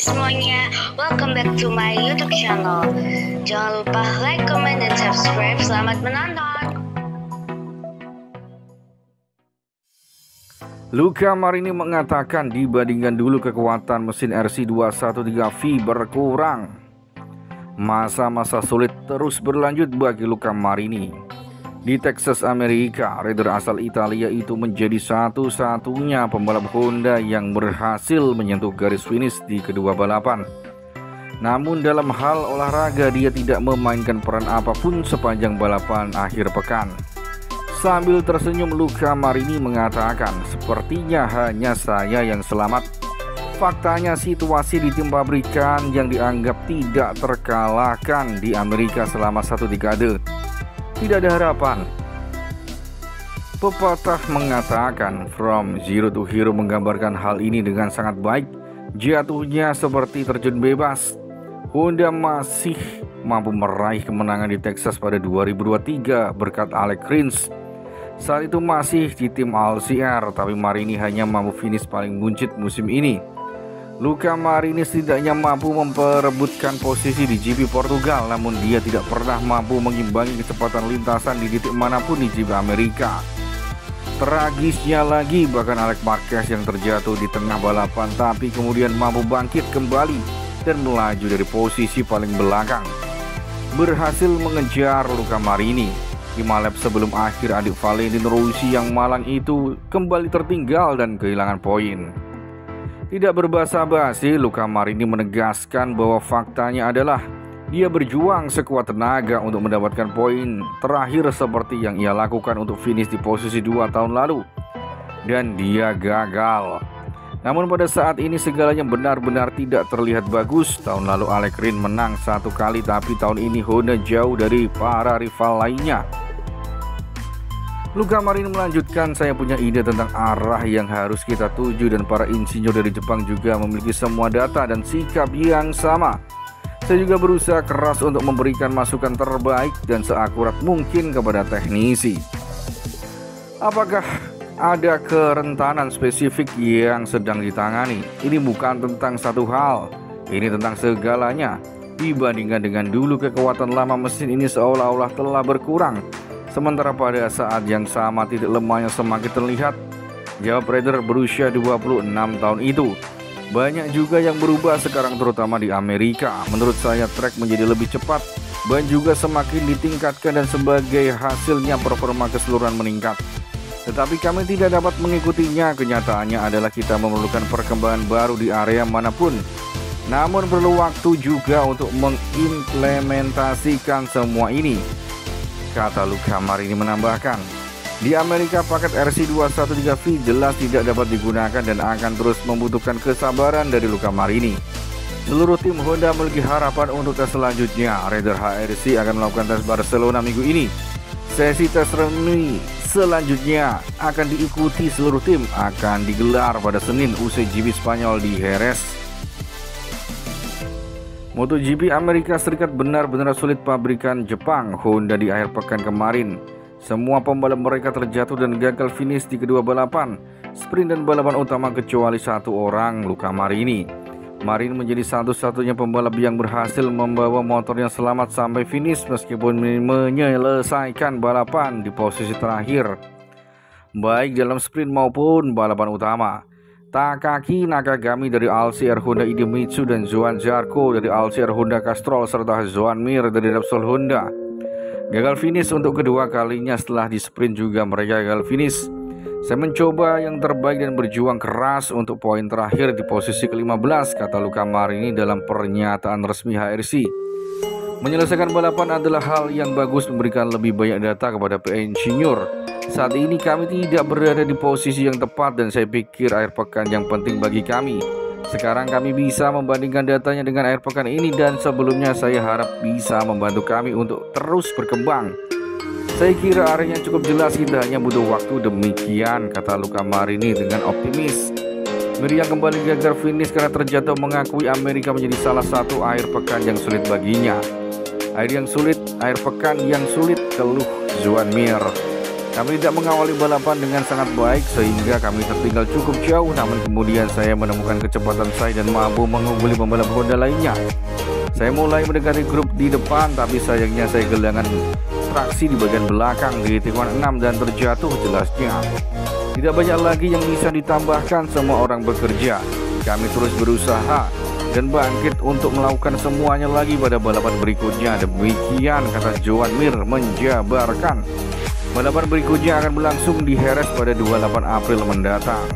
semuanya, welcome back to my YouTube channel. Jangan lupa like, comment, dan subscribe. Selamat menonton. Luka Marini mengatakan dibandingkan dulu kekuatan mesin RC213V berkurang. Masa-masa sulit terus berlanjut bagi Luka Marini. Di Texas, Amerika, rider asal Italia itu menjadi satu-satunya pembalap Honda yang berhasil menyentuh garis finish di kedua balapan. Namun dalam hal olahraga dia tidak memainkan peran apa pun sepanjang balapan akhir pekan. Sambil tersenyum Luka Marini mengatakan, sepertinya hanya saya yang selamat. Faktanya situasi di tim pabrikan yang dianggap tidak terkalahkan di Amerika selama satu dekade tidak ada harapan. Pepatah mengatakan From Zero to Hero menggambarkan hal ini dengan sangat baik. Jatuhnya seperti terjun bebas. Honda masih mampu meraih kemenangan di Texas pada 2023 berkat Alex Rins. Saat itu masih di tim LCR, tapi Marini hanya mampu finish paling buncit musim ini. Luka Marini setidaknya mampu memperebutkan posisi di GP Portugal namun dia tidak pernah mampu mengimbangi kecepatan lintasan di titik mana pun di GP Amerika. Tragisnya lagi bahkan Alex Marquez yang terjatuh di tengah balapan tapi kemudian mampu bangkit kembali dan melaju dari posisi paling belakang. Berhasil mengejar Luka Marini. Lima lap sebelum akhir adik Valentin Rossi yang malang itu kembali tertinggal dan kehilangan poin. Tidak berbahasa basi, Luka Marini menegaskan bahwa faktanya adalah dia berjuang sekuat tenaga untuk mendapatkan poin terakhir seperti yang ia lakukan untuk finish di posisi dua tahun lalu. Dan dia gagal. Namun pada saat ini segalanya benar-benar tidak terlihat bagus. Tahun lalu Rin menang satu kali tapi tahun ini Honda jauh dari para rival lainnya. Luka Marini melanjutkan, saya punya ide tentang arah yang harus kita tuju dan para insinyur dari Jepang juga memiliki semua data dan sikap yang sama. Saya juga berusaha keras untuk memberikan masukan terbaik dan seakurat mungkin kepada teknisi. Apakah ada kerentanan spesifik yang sedang ditangani? Ini bukan tentang satu hal, ini tentang segalanya. Dibandingkan dengan dulu kekuatan lama mesin ini seolah-olah telah berkurang Sementara pada saat yang sama titik lemahnya semakin terlihat. Jawab Raider berusia 26 tahun itu. Banyak juga yang berubah sekarang terutama di Amerika. Menurut saya track menjadi lebih cepat Ban juga semakin ditingkatkan dan sebagai hasilnya performa keseluruhan meningkat. Tetapi kami tidak dapat mengikutinya. Kenyataannya adalah kita memerlukan perkembangan baru di area mana pun. Namun perlu waktu juga untuk mengimplementasikan semua ini Kata Luka Marini menambahkan, di Amerika paket RC213V jelas tidak dapat digunakan dan akan terus membutuhkan kesabaran dari Luka Marini. Seluruh tim Honda memiliki harapan untuk tes selanjutnya. Raider HRC akan melakukan tes Barcelona minggu ini. Sesi tes resmi selanjutnya akan diikuti seluruh tim akan digelar pada Senin usai GP Spanyol di Jerez MotoGP Amerika Serikat benar-benar sulit pabrikan Jepang Honda di akhir pekan kemarin. Semua pembalap mereka terjatuh dan gagal finish di kedua balapan, sprint dan balapan utama kecuali satu orang, Luka Marini. Marin menjadi satu-satunya pembalap yang berhasil membawa motornya selamat sampai finish meskipun menyelesaikan balapan di posisi terakhir, baik dalam sprint maupun balapan utama. Takaki Nakagami dari LCR Honda Idemitsu dan Zuan Zarko dari LCR Honda Castrol serta Zuan Mir dari Repsol Honda. Gagal finish untuk kedua kalinya setelah di sprint juga mereka gagal finish. Saya mencoba yang terbaik dan berjuang keras untuk poin terakhir di posisi ke-15 kata Luka Marini dalam pernyataan resmi HRC. Menyelesaikan balapan adalah hal yang bagus memberikan lebih banyak data kepada PN Insinyur. Saat ini kami tidak berada di posisi yang tepat dan saya pikir air pekan yang penting bagi kami. Sekarang kami bisa membandingkan datanya dengan air pekan ini dan sebelumnya saya harap bisa membantu kami untuk terus berkembang. Saya kira areanya cukup jelas kita hanya butuh waktu demikian kata Luka Marini dengan optimis. Miriam kembali gagal finish karena terjatuh mengakui Amerika menjadi salah satu air pekan yang sulit baginya. Air yang sulit, air pekan yang sulit keluh Zuan Mir. Kami tidak mengawali balapan dengan sangat baik sehingga kami tertinggal cukup jauh namun kemudian saya menemukan kecepatan saya dan mampu mengungguli pembalap Honda lainnya. Saya mulai mendekati grup di depan tapi sayangnya saya kehilangan traksi di bagian belakang di tikungan 6 dan terjatuh jelasnya. Tidak banyak lagi yang bisa ditambahkan semua orang bekerja. Kami terus berusaha dan bangkit untuk melakukan semuanya lagi pada balapan berikutnya. Demikian kata Joan Mir menjabarkan. Balapan berikutnya akan berlangsung di Heres pada 28 April mendatang.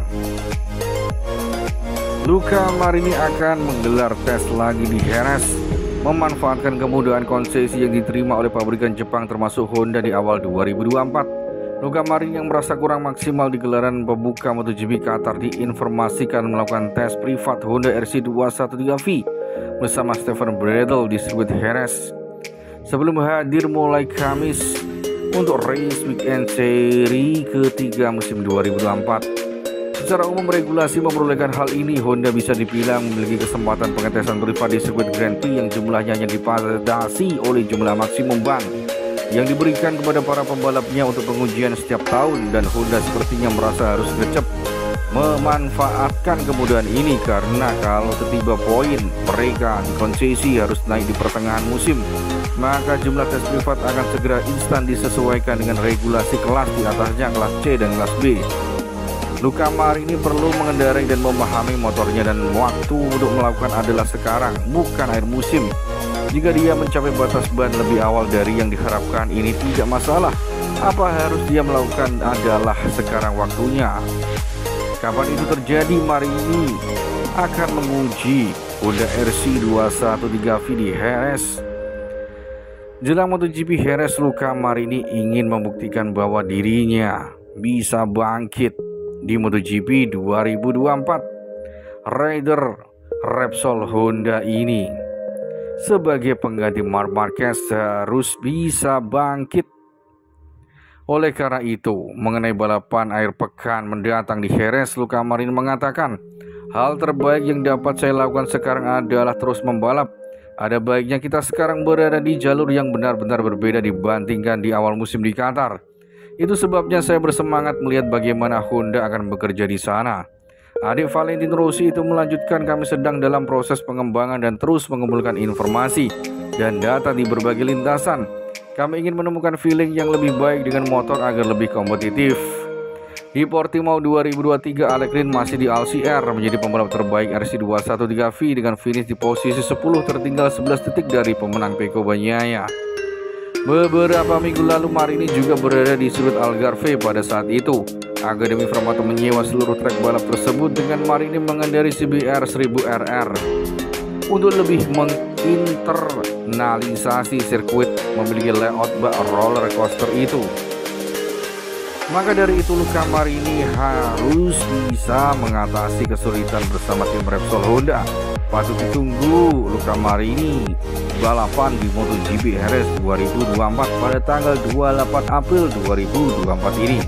Luka Marini akan menggelar tes lagi di Heres memanfaatkan kemudahan konsesi yang diterima oleh pabrikan Jepang termasuk Honda di awal 2024. Luka Marini yang merasa kurang maksimal di gelaran pembuka MotoGP Qatar diinformasikan melakukan tes privat Honda RC213V bersama Stefan Bradl di sirkuit Heres. Sebelum hadir mulai Kamis untuk race weekend seri ketiga musim 2024. Secara umum regulasi memperbolehkan hal ini Honda bisa dibilang memiliki kesempatan pengetesan privat di sirkuit Grand Prix yang jumlahnya hanya dibatasi oleh jumlah maksimum ban yang diberikan kepada para pembalapnya untuk pengujian setiap tahun. Dan Honda sepertinya merasa harus gercep memanfaatkan kemudahan ini karena kalau ketiba poin mereka di konsesi harus naik di pertengahan musim. Maka jumlah tes privat akan segera instan disesuaikan dengan regulasi kelas di atasnya kelas C dan kelas B. Luka ini perlu mengendarai dan memahami motornya dan waktu untuk melakukan adalah sekarang bukan air musim jika dia mencapai batas ban lebih awal dari yang diharapkan ini tidak masalah apa harus dia melakukan adalah sekarang waktunya Kapan itu terjadi Marini akan menguji Honda RC213V di Heres. Jelang MotoGP Heres, Luka Marini ingin membuktikan bahwa dirinya bisa bangkit di MotoGP 2024. Rider Repsol Honda ini sebagai pengganti Marc Marquez harus bisa bangkit oleh karena itu, mengenai balapan air pekan mendatang di Jerez, Luka Marin mengatakan, hal terbaik yang dapat saya lakukan sekarang adalah terus membalap. Ada baiknya kita sekarang berada di jalur yang benar-benar berbeda dibandingkan di awal musim di Qatar. Itu sebabnya saya bersemangat melihat bagaimana Honda akan bekerja di sana. Adik Valentino Rossi itu melanjutkan kami sedang dalam proses pengembangan dan terus mengumpulkan informasi dan data di berbagai lintasan kami ingin menemukan feeling yang lebih baik dengan motor agar lebih kompetitif. Di Portimao 2023, Alex Rin masih di LCR menjadi pembalap terbaik RC213V dengan finish di posisi 10 tertinggal 11 detik dari pemenang Peko Banyaya. Beberapa minggu lalu Marini juga berada di sudut Algarve pada saat itu. Akademi Framato menyewa seluruh trek balap tersebut dengan Marini mengendari CBR 1000RR untuk lebih menginternalisasi sirkuit memiliki layout bak roller coaster itu. Maka dari itu Luka Marini harus bisa mengatasi kesulitan bersama tim Repsol Honda. Patut ditunggu Luka Marini balapan di MotoGP RS 2024 pada tanggal 28 April 2024 ini.